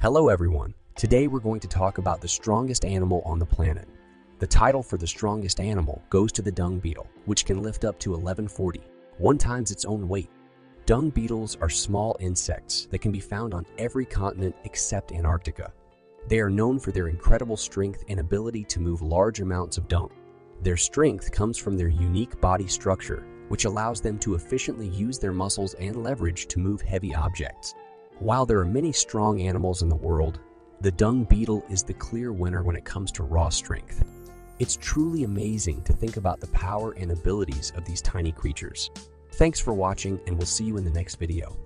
Hello everyone. Today we're going to talk about the strongest animal on the planet. The title for the strongest animal goes to the dung beetle, which can lift up to 1140, one times its own weight. Dung beetles are small insects that can be found on every continent except Antarctica. They are known for their incredible strength and ability to move large amounts of dung. Their strength comes from their unique body structure, which allows them to efficiently use their muscles and leverage to move heavy objects. While there are many strong animals in the world, the dung beetle is the clear winner when it comes to raw strength. It's truly amazing to think about the power and abilities of these tiny creatures. Thanks for watching and we'll see you in the next video.